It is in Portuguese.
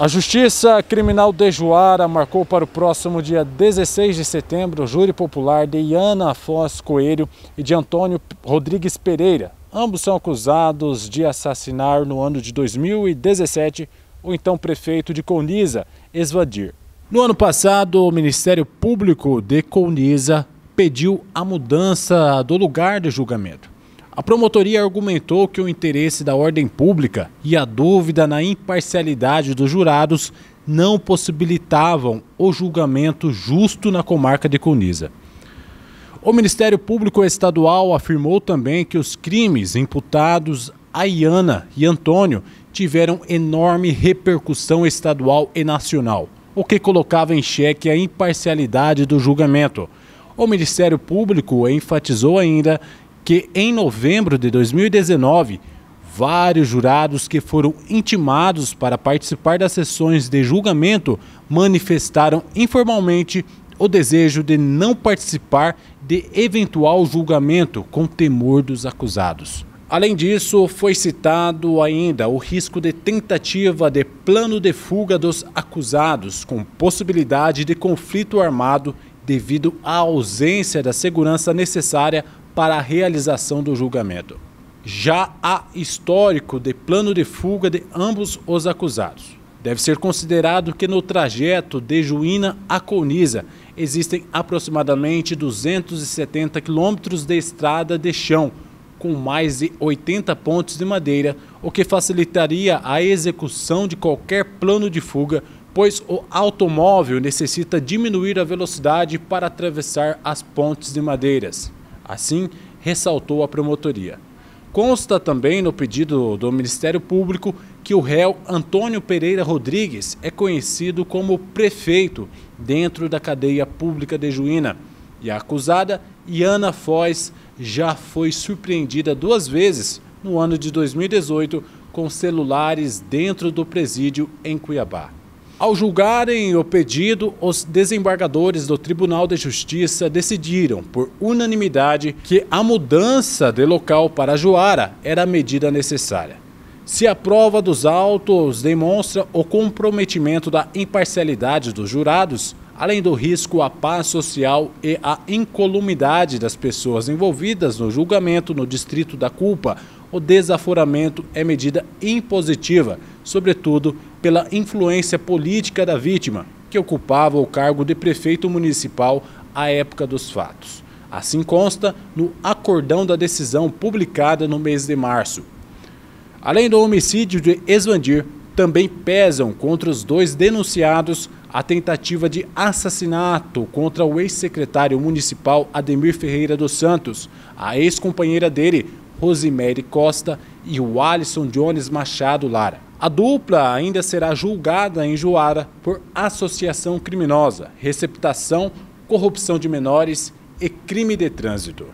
A Justiça Criminal de Juara marcou para o próximo dia 16 de setembro o júri popular de Iana Foz Coelho e de Antônio Rodrigues Pereira. Ambos são acusados de assassinar no ano de 2017 o então prefeito de Colniza, Esvadir. No ano passado, o Ministério Público de Colniza pediu a mudança do lugar de julgamento. A promotoria argumentou que o interesse da ordem pública e a dúvida na imparcialidade dos jurados não possibilitavam o julgamento justo na comarca de Cuniza. O Ministério Público Estadual afirmou também que os crimes imputados a Iana e Antônio tiveram enorme repercussão estadual e nacional, o que colocava em xeque a imparcialidade do julgamento. O Ministério Público enfatizou ainda que em novembro de 2019, vários jurados que foram intimados para participar das sessões de julgamento manifestaram informalmente o desejo de não participar de eventual julgamento com temor dos acusados. Além disso, foi citado ainda o risco de tentativa de plano de fuga dos acusados, com possibilidade de conflito armado devido à ausência da segurança necessária para a realização do julgamento. Já há histórico de plano de fuga de ambos os acusados. Deve ser considerado que no trajeto de Juína a Coniza existem aproximadamente 270 quilômetros de estrada de chão, com mais de 80 pontes de madeira, o que facilitaria a execução de qualquer plano de fuga, pois o automóvel necessita diminuir a velocidade para atravessar as pontes de madeiras. Assim, ressaltou a promotoria. Consta também no pedido do Ministério Público que o réu Antônio Pereira Rodrigues é conhecido como prefeito dentro da cadeia pública de Juína e a acusada Iana Foz já foi surpreendida duas vezes no ano de 2018 com celulares dentro do presídio em Cuiabá. Ao julgarem o pedido, os desembargadores do Tribunal de Justiça decidiram, por unanimidade, que a mudança de local para Juara era a medida necessária. Se a prova dos autos demonstra o comprometimento da imparcialidade dos jurados, além do risco à paz social e à incolumidade das pessoas envolvidas no julgamento no distrito da culpa, o desaforamento é medida impositiva, sobretudo pela influência política da vítima, que ocupava o cargo de prefeito municipal à época dos fatos. Assim consta no acordão da decisão publicada no mês de março. Além do homicídio de Esvandir, também pesam contra os dois denunciados a tentativa de assassinato contra o ex-secretário municipal Ademir Ferreira dos Santos, a ex-companheira dele, Rosemary Costa, e o Alisson Jones Machado Lara. A dupla ainda será julgada em Juara por associação criminosa, receptação, corrupção de menores e crime de trânsito.